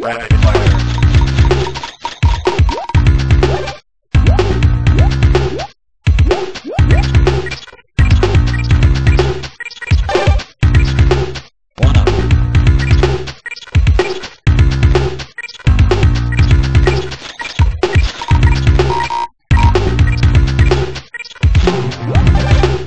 Right What?